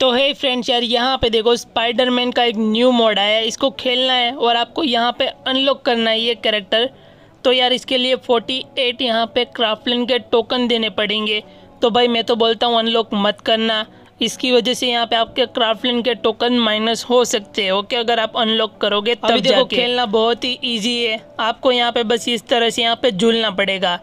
तो हे फ्रेंड्स यार यहाँ पे देखो स्पाइडरमैन का एक न्यू मोड आया है इसको खेलना है और आपको यहाँ पे अनलॉक करना है ये कैरेक्टर तो यार इसके लिए 48 एट यहाँ पे क्राफ्टलिन के टोकन देने पड़ेंगे। तो भाई मैं तो बोलता हूँ अनलॉक मत करना। इसकी वजह से यहाँ पे आपके क्राफ्टलिन के टोकन माइनस हो सकते हैं ओके अगर आप अनलॉक करोगे तब देखो खेलना बहुत ही ईजी है। आपको यहाँ पे बस इस तरह से यहाँ पे झूलना पड़ेगा।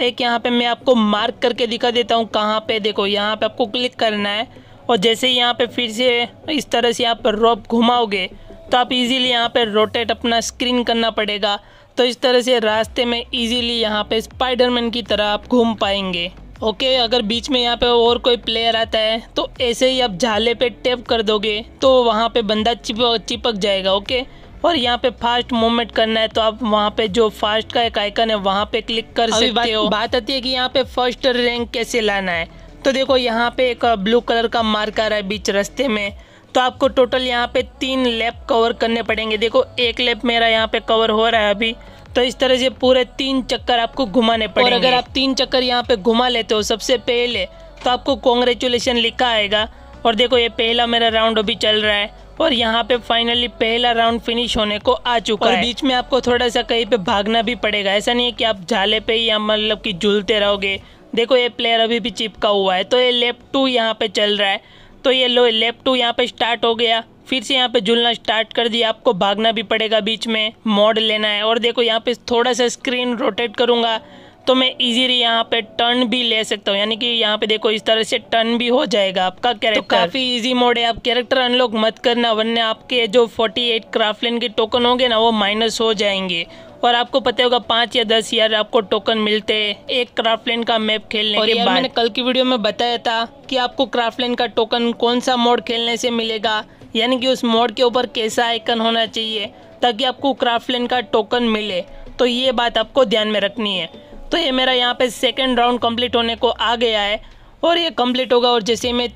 एक यहाँ पे मैं आपको मार्क करके दिखा देता हूँ कहाँ पे। देखो यहाँ पे आपको क्लिक करना है। और जैसे ही यहाँ पे फिर से इस तरह से यहाँ पर रोप घुमाओगे तो आप इजीली यहाँ पर रोटेट अपना स्क्रीन करना पड़ेगा। तो इस तरह से रास्ते में इजीली यहाँ पे स्पाइडरमैन की तरह आप घूम पाएँगे। ओके अगर बीच में यहाँ पे और कोई प्लेयर आता है तो ऐसे ही आप झाले पे टैप कर दोगे तो वहाँ पे बंदा चिपक चिपक जाएगा ओके और यहाँ पे फास्ट मूवमेंट करना है तो आप वहाँ पे जो फास्ट का एक आइकन है वहाँ पे क्लिक कर सकते हो। बात आती है कि यहाँ पे फ़र्स्ट रैंक कैसे लाना है। तो देखो यहाँ पे एक ब्लू कलर का मार्कर है बीच रास्ते में। तो आपको टोटल यहाँ पे तीन लैप कवर करने पड़ेंगे। देखो एक लैप मेरा यहाँ पे कवर हो रहा है अभी। तो इस तरह से पूरे तीन चक्कर आपको घुमाने पड़ेंगे। और अगर आप तीन चक्कर यहाँ पे घुमा लेते हो सबसे पहले तो आपको कॉन्ग्रेचुलेशन लिखा आएगा। और देखो ये पहला मेरा राउंड अभी चल रहा है। और यहाँ पे फाइनली पहला राउंड फिनिश होने को आ चुका और है। बीच में आपको थोड़ा सा कहीं पे भागना भी पड़ेगा। ऐसा नहीं है कि आप झाले पे ही या मतलब कि झूलते रहोगे। देखो ये प्लेयर अभी भी चिपका हुआ है तो ये लेफ़्ट टू यहाँ पे चल रहा है। तो ये लो लेफ़्ट टू यहाँ पे स्टार्ट हो गया। फिर से यहाँ पे झूलना स्टार्ट कर दिया, आपको भागना भी पड़ेगा बीच में मोड लेना है। और देखो यहाँ पे थोड़ा सा स्क्रीन रोटेट करूँगा। तो मैं इजीली यहाँ पे टर्न भी ले सकता हूँ। यानी कि यहाँ पे देखो इस तरह से टर्न भी हो जाएगा आपका कैरेक्टर तो काफ़ी इजी मोड है। आप कैरेक्टर अनलॉक मत करना वरना आपके जो 48 क्राफ्टलिन के टोकन होंगे ना वो माइनस हो जाएँगे। और आपको पता होगा पाँच या दस यार आपको टोकन मिलते हैं एक क्राफ्टलैंड का मैप खेलने और के बाद। मैंने कल की वीडियो में बताया था कि आपको क्राफ्टलैंड का टोकन कौन सा मोड खेलने से मिलेगा। यानी कि उस मोड के ऊपर कैसा आइकन होना चाहिए ताकि आपको क्राफ्टलैंड का टोकन मिले। तो ये बात आपको ध्यान में रखनी है। तो ये मेरा यहाँ पे सेकेंड राउंड कंप्लीट होने को आ गया है। और ये कंप्लीट होगा और जैसे मैं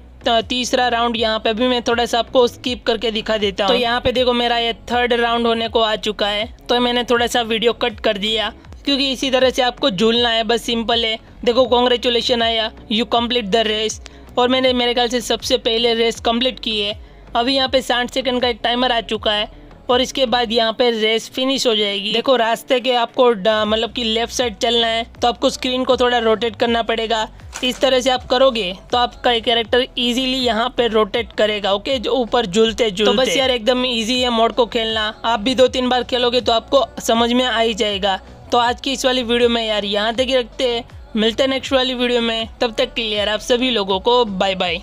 तीसरा राउंड यहाँ पे अभी मैं थोड़ा सा आपको स्किप करके दिखा देता हूँ। तो यहाँ पे देखो मेरा ये थर्ड राउंड होने को आ चुका है। तो मैंने थोड़ा सा वीडियो कट कर दिया, क्योंकि इसी तरह से आपको झूलना है, बस सिंपल है। देखो कॉन्ग्रेचुलेशन आया यू कंप्लीट द रेस और मैंने, मेरे ख्याल से सबसे पहले रेस कंप्लीट की है। अभी यहाँ पे साठ सेकंड का एक टाइमर आ चुका है। और इसके बाद यहाँ पे रेस फिनिश हो जाएगी। देखो रास्ते के आपको मतलब कि लेफ़्ट साइड चलना है तो आपको स्क्रीन को थोड़ा रोटेट करना पड़ेगा। इस तरह से आप करोगे तो आपका कैरेक्टर इजीली यहाँ पे रोटेट करेगा ओके जो ऊपर झूलते झूलते तो बस यार एकदम इजी है मोड को खेलना। आप भी दो तीन बार खेलोगे तो आपको समझ में आ ही जाएगा। तो आज की इस वाली वीडियो में यार यहाँ तक ही रखते हैं। मिलते हैं नेक्स्ट वाली वीडियो में। तब तक के लिए यार आप सभी लोगों को बाय बाय